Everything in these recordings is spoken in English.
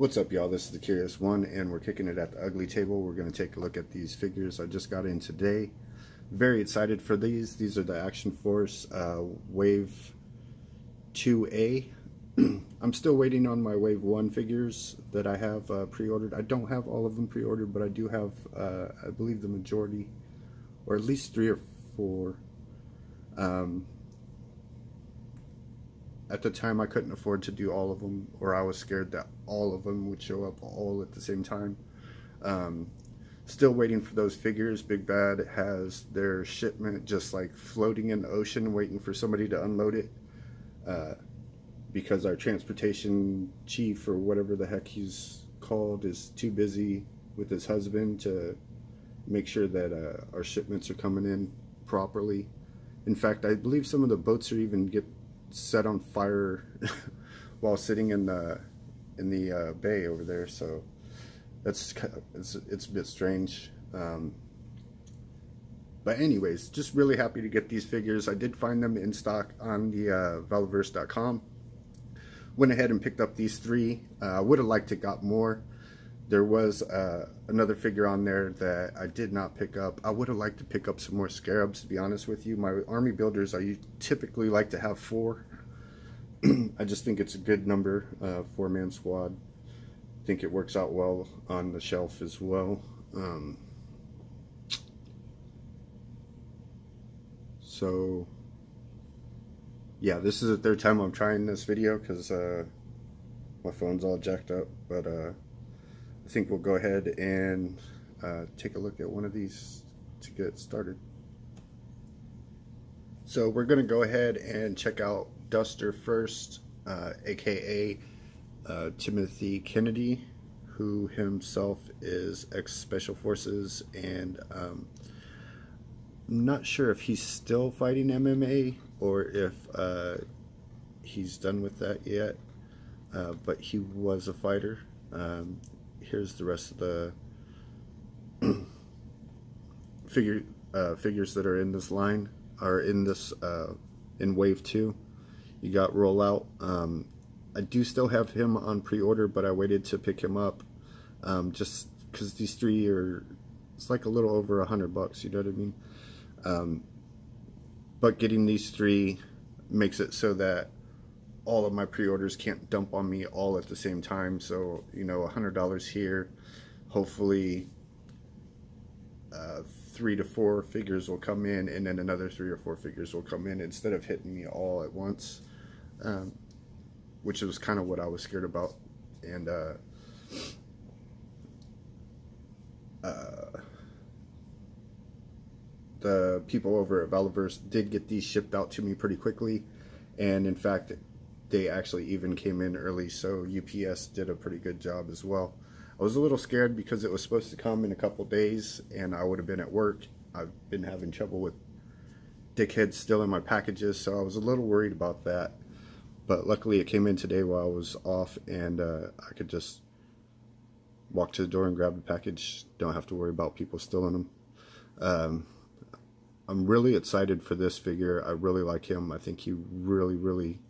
What's up, y'all? This is the Curious One, and we're kicking it at the Ugly Table. We're going to take a look at these figures I just got in today. Very excited for these. These are the Action Force uh, Wave 2A. I'm still waiting on my Wave 1 figures that I have uh, pre-ordered. I don't have all of them pre-ordered, but I do have, uh, I believe, the majority, or at least three or four. Um, at the time I couldn't afford to do all of them or I was scared that all of them would show up all at the same time. Um, still waiting for those figures. Big Bad has their shipment just like floating in the ocean waiting for somebody to unload it uh, because our transportation chief or whatever the heck he's called is too busy with his husband to make sure that uh, our shipments are coming in properly. In fact, I believe some of the boats are even get set on fire while sitting in the in the uh, bay over there. So that's it's it's a bit strange. Um, but anyways, just really happy to get these figures. I did find them in stock on the uh, Valaverse.com. Went ahead and picked up these three. Uh, I uh, would have liked to got more. There was uh, another figure on there that I did not pick up. I would have liked to pick up some more scarabs, to be honest with you. My army builders, I typically like to have four. I just think it's a good number, uh, four-man squad. I think it works out well on the shelf as well. Um, so, yeah, this is the third time I'm trying this video because uh, my phone's all jacked up, but uh, I think we'll go ahead and uh, take a look at one of these to get started. So we're going to go ahead and check out Duster first, uh, aka uh, Timothy Kennedy, who himself is ex-Special Forces and um, I'm not sure if he's still fighting MMA or if uh, he's done with that yet, uh, but he was a fighter. Um, here's the rest of the figure uh, figures that are in this line are in this uh, in wave two you got rollout um, I do still have him on pre-order but I waited to pick him up um, just because these three are it's like a little over a hundred bucks you know what I mean? Um, but getting these three makes it so that all of my pre-orders can't dump on me all at the same time. So, you know, a $100 here, hopefully uh, three to four figures will come in and then another three or four figures will come in instead of hitting me all at once, um, which was kind of what I was scared about. And, uh, uh, the people over at Valaverse did get these shipped out to me pretty quickly. And in fact, they actually even came in early, so UPS did a pretty good job as well. I was a little scared because it was supposed to come in a couple days and I would have been at work. I've been having trouble with dickheads still in my packages, so I was a little worried about that. But luckily it came in today while I was off and uh, I could just walk to the door and grab the package. Don't have to worry about people stealing them. Um, I'm really excited for this figure. I really like him. I think he really, really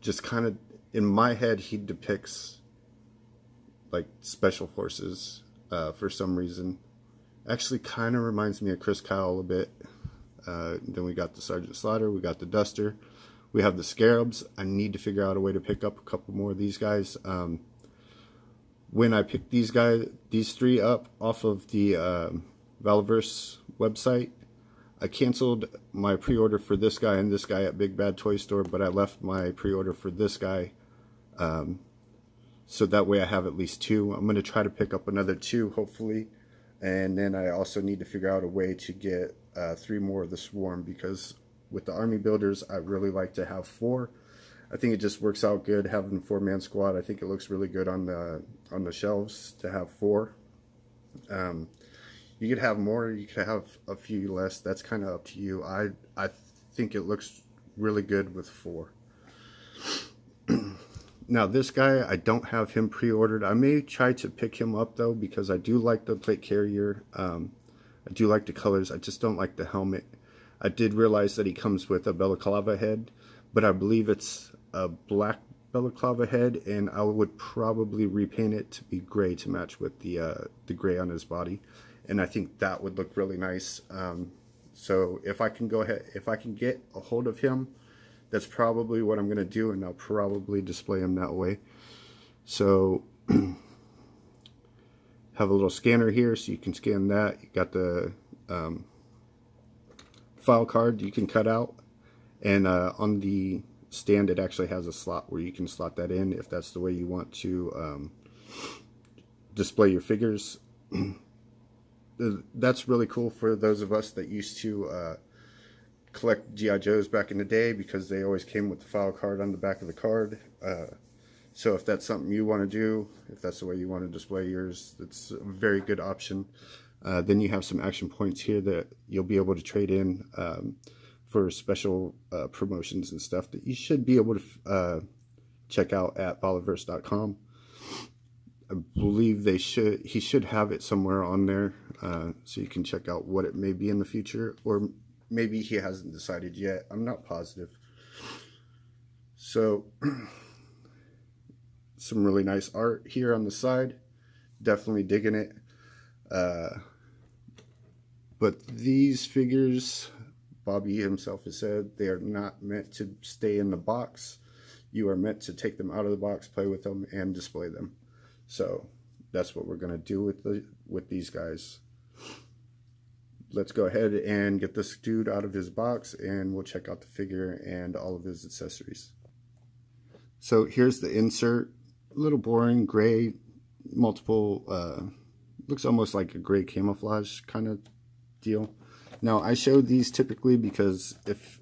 just kind of in my head he depicts like special forces uh, for some reason. Actually, kind of reminds me of Chris Kyle a bit. Uh, then we got the Sergeant Slaughter, we got the Duster, we have the Scarabs. I need to figure out a way to pick up a couple more of these guys. Um, when I picked these guys, these three up off of the uh, Valaverse website, I canceled my pre-order for this guy and this guy at Big Bad Toy Store, but I left my pre-order for this guy. Um, so that way I have at least two. I'm going to try to pick up another two, hopefully. And then I also need to figure out a way to get uh, three more of the Swarm because with the Army Builders, I really like to have four. I think it just works out good having four-man squad. I think it looks really good on the on the shelves to have four. Um, you could have more, you could have a few less. That's kind of up to you. I I think it looks really good with four. now this guy, I don't have him pre-ordered. I may try to pick him up though because I do like the plate carrier. Um, I do like the colors. I just don't like the helmet. I did realize that he comes with a balaclava head, but I believe it's a black balaclava head, and I would probably repaint it to be gray to match with the uh, the gray on his body, and I think that would look really nice. Um, so if I can go ahead, if I can get a hold of him, that's probably what I'm going to do, and I'll probably display him that way. So have a little scanner here, so you can scan that. You got the um, file card you can cut out, and uh, on the stand it actually has a slot where you can slot that in if that's the way you want to um, display your figures. that's really cool for those of us that used to uh, collect G.I. Joes back in the day because they always came with the file card on the back of the card. Uh, so if that's something you want to do, if that's the way you want to display yours, it's a very good option. Uh, then you have some action points here that you'll be able to trade in. Um, for special uh, promotions and stuff that you should be able to uh, check out at Valaverse.com. I believe they should he should have it somewhere on there uh, so you can check out what it may be in the future or maybe he hasn't decided yet. I'm not positive. So some really nice art here on the side. Definitely digging it. Uh, but these figures Bobby himself has said they are not meant to stay in the box. You are meant to take them out of the box, play with them, and display them. So that's what we're going to do with the with these guys. Let's go ahead and get this dude out of his box and we'll check out the figure and all of his accessories. So here's the insert. A little boring, gray, multiple, uh, looks almost like a gray camouflage kind of deal. Now I show these typically because if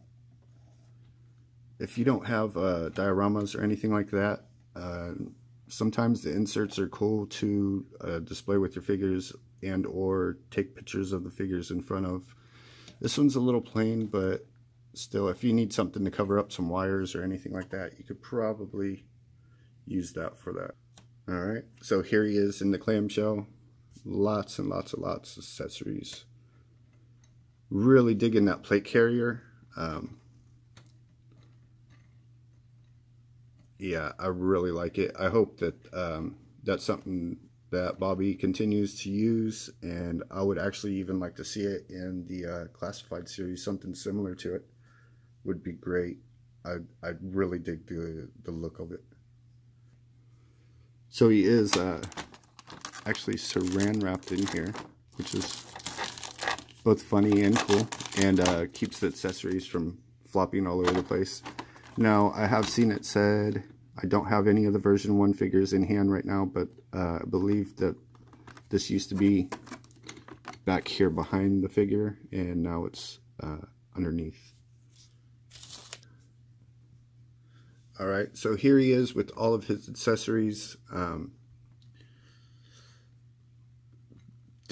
if you don't have uh, dioramas or anything like that, uh, sometimes the inserts are cool to uh, display with your figures and or take pictures of the figures in front of. This one's a little plain, but still, if you need something to cover up some wires or anything like that, you could probably use that for that. All right, so here he is in the clamshell. Lots and lots and lots of accessories really digging that plate carrier. Um, yeah, I really like it. I hope that um, that's something that Bobby continues to use, and I would actually even like to see it in the uh, classified series. Something similar to it would be great. I I really dig the the look of it. So he is uh, actually saran wrapped in here, which is both funny and cool and uh, keeps the accessories from flopping all over the place. Now, I have seen it said, I don't have any of the version 1 figures in hand right now, but uh, I believe that this used to be back here behind the figure, and now it's uh, underneath. Alright, so here he is with all of his accessories. Um,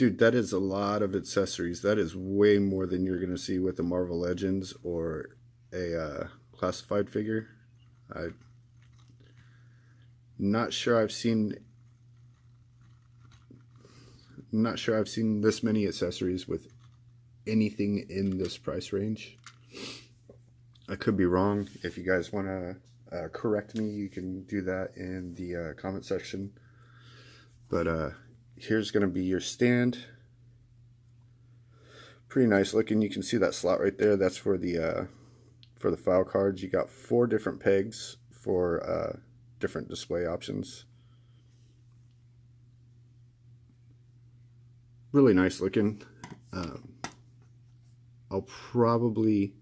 Dude, that is a lot of accessories. That is way more than you're going to see with a Marvel Legends or a uh, classified figure. I'm not sure I've seen not sure I've seen this many accessories with anything in this price range. I could be wrong. If you guys want to uh, correct me, you can do that in the uh, comment section. But uh, here's going to be your stand. Pretty nice looking. You can see that slot right there. That's for the uh, for the file cards. You got four different pegs for uh, different display options. Really nice looking. Um, I'll probably,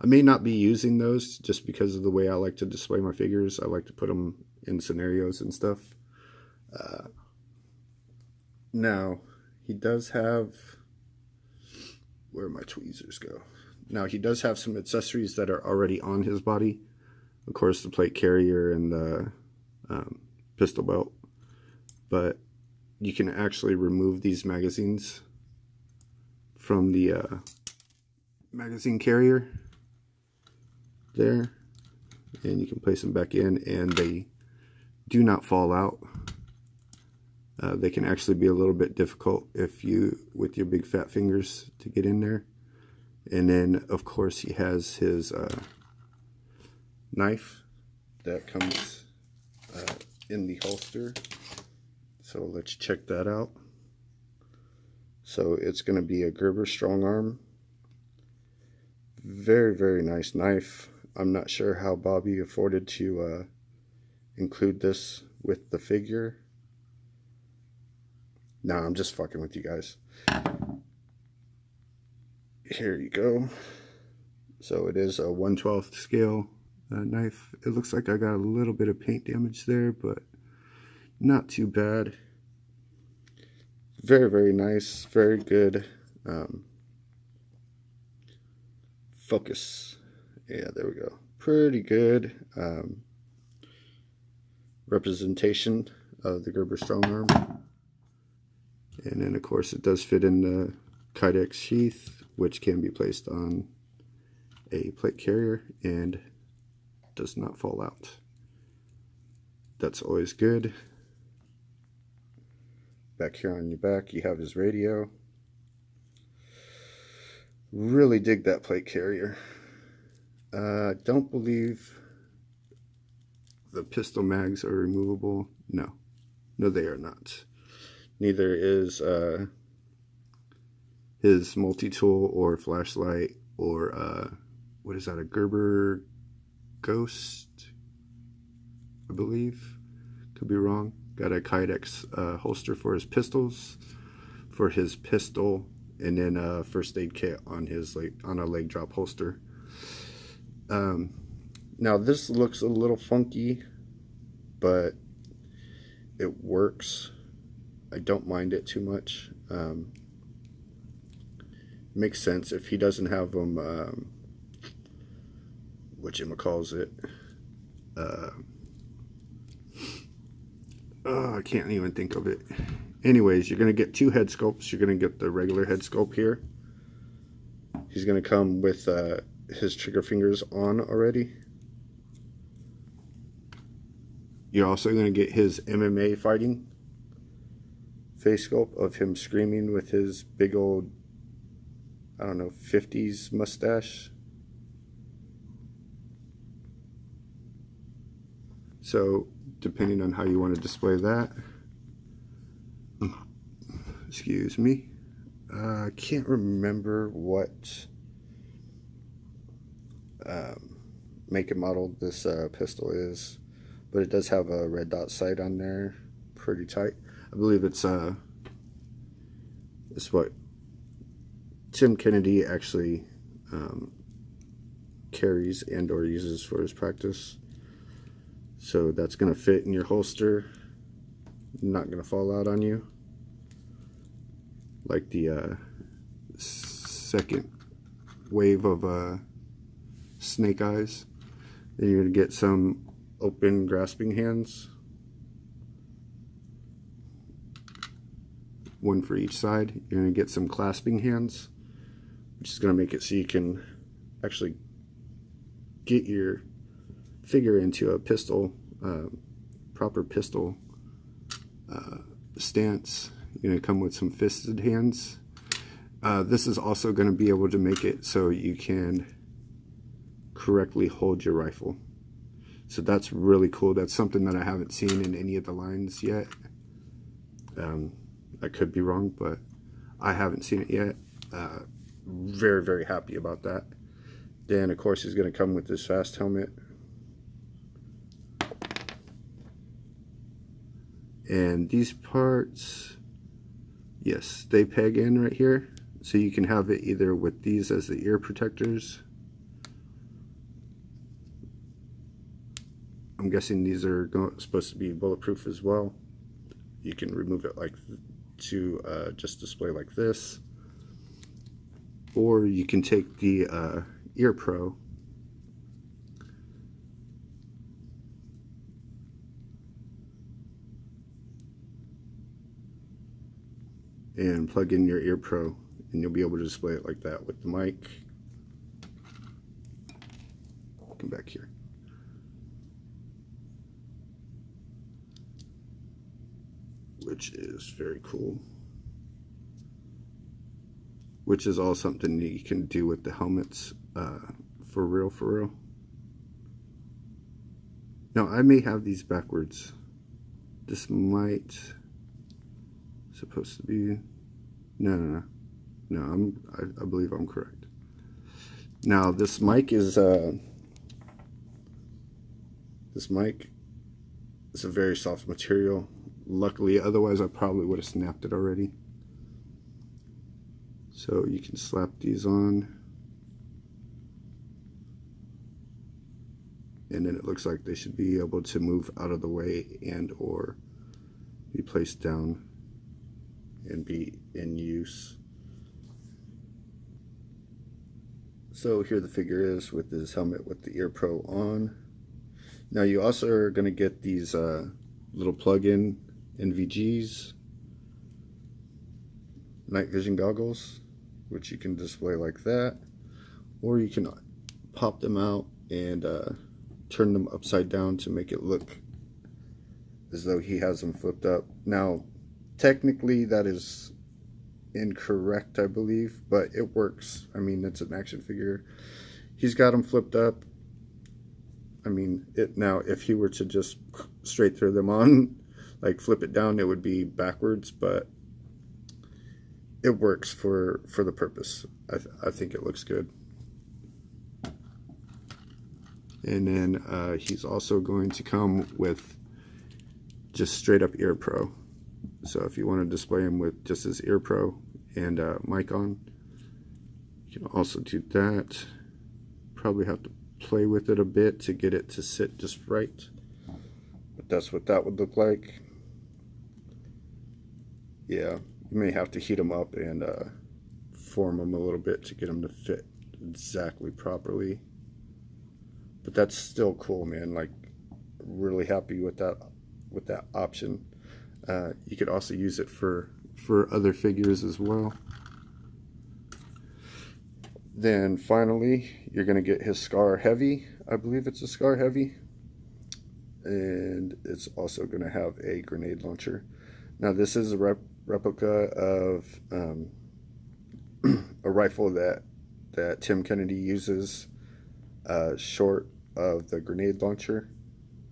I may not be using those just because of the way I like to display my figures. I like to put them in scenarios and stuff. Uh, now, he does have... Where my tweezers go? Now, he does have some accessories that are already on his body. Of course, the plate carrier and the um, pistol belt. But you can actually remove these magazines from the uh, magazine carrier there and you can place them back in and they do not fall out uh, they can actually be a little bit difficult if you, with your big fat fingers, to get in there. And then, of course, he has his uh, knife that comes in the holster. So let's check that out. So it's going to be a Gerber StrongArm. Very, very nice knife. I'm not sure how Bobby afforded to uh, include this with the figure. Nah, I'm just fucking with you guys. Here you go. So it is a 112th scale uh, knife. It looks like I got a little bit of paint damage there, but not too bad. Very, very nice. Very good. Um, focus. Yeah, there we go. Pretty good um, representation of the Gerber StrongArm. And then, of course, it does fit in the Kydex sheath, which can be placed on a plate carrier and does not fall out. That's always good. Back here on your back, you have his radio. Really dig that plate carrier. I uh, don't believe the pistol mags are removable. No. No, they are not. Neither is uh, his multi-tool or flashlight or uh, what is that, a Gerber Ghost, I believe. Could be wrong. Got a Kydex uh, holster for his pistols, for his pistol, and then a first aid kit on his like on a leg drop holster. Um, now this looks a little funky, but it works. I don't mind it too much. Um, makes sense if he doesn't have them. Um, what Jim calls it. Uh, oh, I can't even think of it. Anyways, you're going to get two head sculpts. You're going to get the regular head sculpt here. He's going to come with uh, his trigger fingers on already. You're also going to get his MMA fighting face sculpt of him screaming with his big old, I don't know, 50s mustache. So depending on how you want to display that, excuse me, I uh, can't remember what um, make and model this uh, pistol is, but it does have a red dot sight on there, pretty tight. I believe it's uh, it's what Tim Kennedy actually um, carries and or uses for his practice. So that's going to fit in your holster, not going to fall out on you. Like the uh, second wave of uh, snake eyes. Then you're going to get some open grasping hands. One for each side. You're going to get some clasping hands, which is going to make it so you can actually get your figure into a pistol, uh, proper pistol uh, stance. You're going to come with some fisted hands. Uh, this is also going to be able to make it so you can correctly hold your rifle. So that's really cool. That's something that I haven't seen in any of the lines yet. Um, I could be wrong, but I haven't seen it yet. Uh, very, very happy about that. Then, of course, he's going to come with this fast helmet. and these parts yes they peg in right here so you can have it either with these as the ear protectors I'm guessing these are supposed to be bulletproof as well you can remove it like to uh, just display like this. Or you can take the uh, ear pro. And plug in your ear pro and you'll be able to display it like that with the mic. Come back here which is very cool. Which is all something you can do with the helmets uh, for real for real. Now I may have these backwards. This might supposed to be no no no. No I'm I, I believe I'm correct. Now this mic is uh this mic is a very soft material luckily otherwise I probably would have snapped it already so you can slap these on and then it looks like they should be able to move out of the way and or be placed down and be in use. So here the figure is with his helmet with the ear pro on. Now you also are going to get these uh, little plug-in NVGs, night vision goggles, which you can display like that, or you can pop them out and uh, turn them upside down to make it look as though he has them flipped up. Now, technically that is incorrect, I believe, but it works. I mean, it's an action figure. He's got them flipped up. I mean, it now, if he were to just straight throw them on, like flip it down, it would be backwards, but it works for, for the purpose. I, th I think it looks good. And then uh, he's also going to come with just straight up Ear Pro. So if you want to display him with just his Ear Pro and uh, mic on, you can also do that. Probably have to play with it a bit to get it to sit just right. But that's what that would look like. Yeah, you may have to heat them up and uh, form them a little bit to get them to fit exactly properly. But that's still cool man like really happy with that with that option. Uh, you could also use it for for other figures as well. Then finally you're gonna get his scar heavy. I believe it's a scar heavy. And it's also gonna have a grenade launcher. Now this is a rep replica of um, a rifle that that Tim Kennedy uses uh, short of the grenade launcher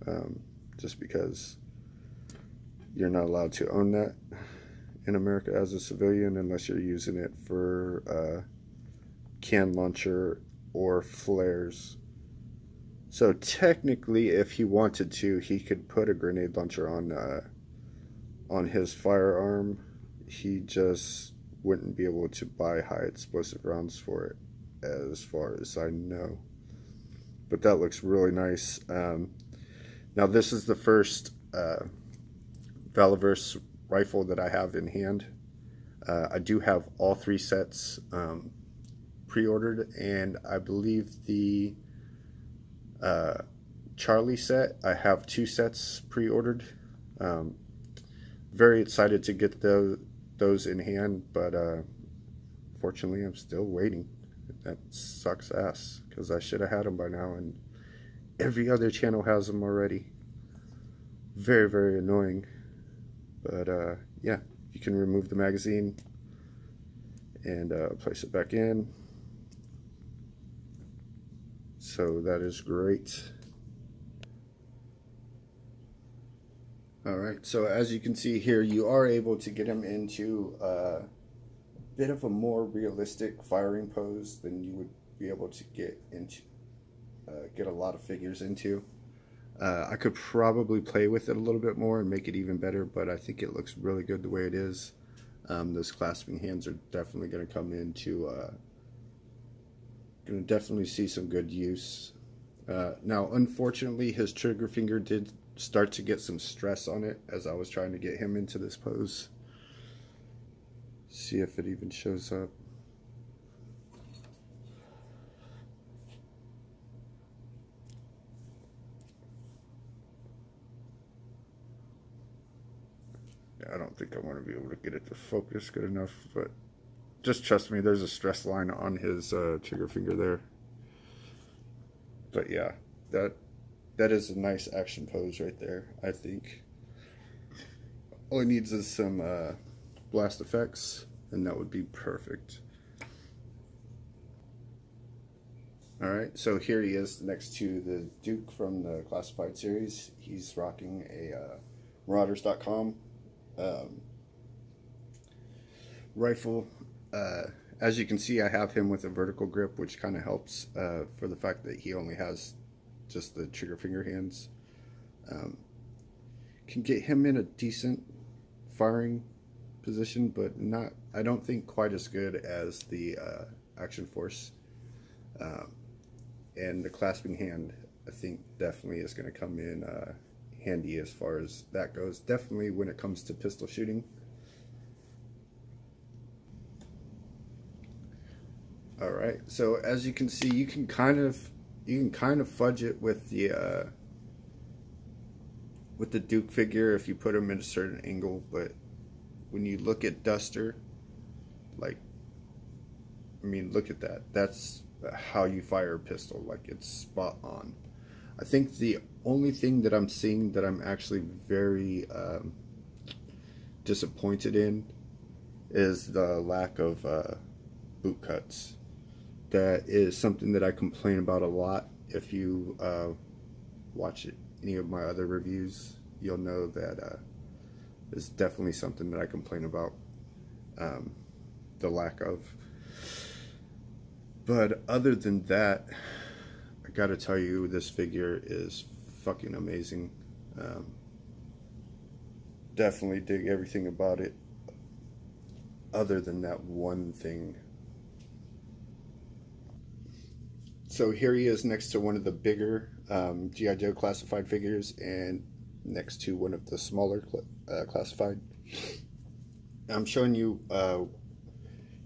um, just because you're not allowed to own that in America as a civilian unless you're using it for uh, can launcher or flares. So technically, if he wanted to, he could put a grenade launcher on uh, on his firearm. He just wouldn't be able to buy high explosive rounds for it, as far as I know but that looks really nice. Um, now this is the first uh, Valaverse rifle that I have in hand. Uh, I do have all three sets um, pre-ordered and I believe the uh, Charlie set, I have two sets pre-ordered. Um, very excited to get those, those in hand, but uh, fortunately I'm still waiting. That sucks ass because I should have had them by now and every other channel has them already. Very very annoying. But uh, yeah you can remove the magazine and uh, place it back in. So that is great alright so as you can see here you are able to get him into a bit of a more realistic firing pose than you would be able to get into, uh, get a lot of figures into. Uh, I could probably play with it a little bit more and make it even better, but I think it looks really good the way it is. Um, those clasping hands are definitely going to come into, uh, going to definitely see some good use. Uh, now, unfortunately, his trigger finger did start to get some stress on it as I was trying to get him into this pose see if it even shows up. I don't think I'm going to be able to get it to focus good enough, but just trust me, there's a stress line on his uh, trigger finger there. But yeah, that that is a nice action pose right there, I think. All he needs is some uh, blast effects and that would be perfect. Alright, so here he is next to the Duke from the Classified series. He's rocking a uh, Marauders.com. Um, rifle. Uh, as you can see, I have him with a vertical grip, which kind of helps uh, for the fact that he only has just the trigger finger hands. Um, can get him in a decent firing position, but not, I don't think quite as good as the uh, Action Force. Um, and the clasping hand, I think definitely is going to come in uh, handy as far as that goes. Definitely when it comes to pistol shooting. All right, so as you can see, you can kind of you can kind of fudge it with the uh, with the Duke figure if you put him in a certain angle, but when you look at Duster, like, I mean, look at that. That's how you fire a pistol. Like, it's spot on. I think the only thing that I'm seeing that I'm actually very um, disappointed in is the lack of uh, boot cuts. That is something that I complain about a lot. If you uh, watch it, any of my other reviews, you'll know that uh, is definitely something that I complain about. Um, the lack of. But other than that, I gotta tell you, this figure is fucking amazing. Um, definitely dig everything about it. Other than that one thing. So here he is next to one of the bigger um, G.I. Joe classified figures and next to one of the smaller cl uh, classified. I'm showing you uh,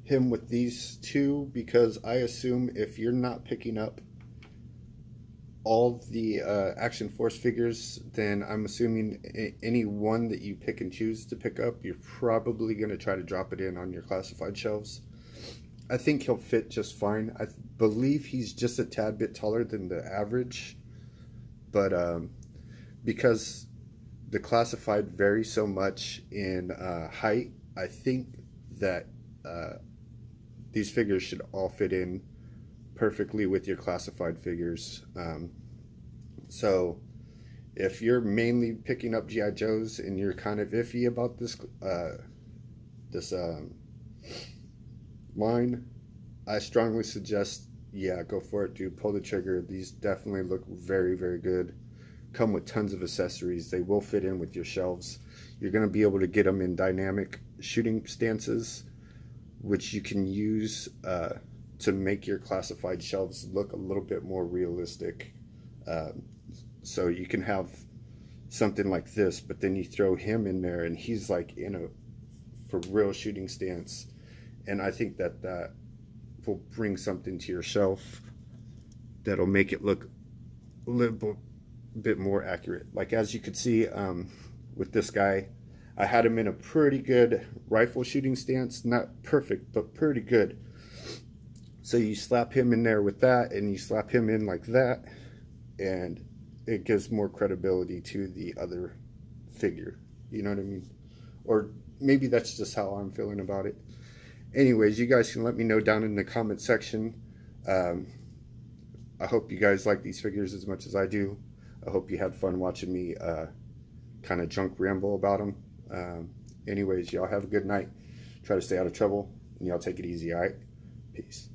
him with these two because I assume if you're not picking up all the uh, Action Force figures, then I'm assuming any one that you pick and choose to pick up, you're probably going to try to drop it in on your classified shelves. I think he'll fit just fine. I believe he's just a tad bit taller than the average, but um, because the classified vary so much in uh, height, I think that uh, these figures should all fit in perfectly with your classified figures. Um, so if you're mainly picking up GI Joes and you're kind of iffy about this uh, this um, line, I strongly suggest yeah go for it, dude. Pull the trigger. These definitely look very very good come with tons of accessories. They will fit in with your shelves. You're going to be able to get them in dynamic shooting stances, which you can use uh, to make your classified shelves look a little bit more realistic. Um, so you can have something like this, but then you throw him in there and he's like in a for real shooting stance. And I think that that will bring something to your shelf that'll make it look a little bit more accurate. Like as you could see um, with this guy, I had him in a pretty good rifle shooting stance. Not perfect, but pretty good. So you slap him in there with that and you slap him in like that and it gives more credibility to the other figure. You know what I mean? Or maybe that's just how I'm feeling about it. Anyways, you guys can let me know down in the comment section. Um, I hope you guys like these figures as much as I do. I hope you had fun watching me uh, kind of junk ramble about them. Um, anyways, y'all have a good night. Try to stay out of trouble, and y'all take it easy, all right? Peace.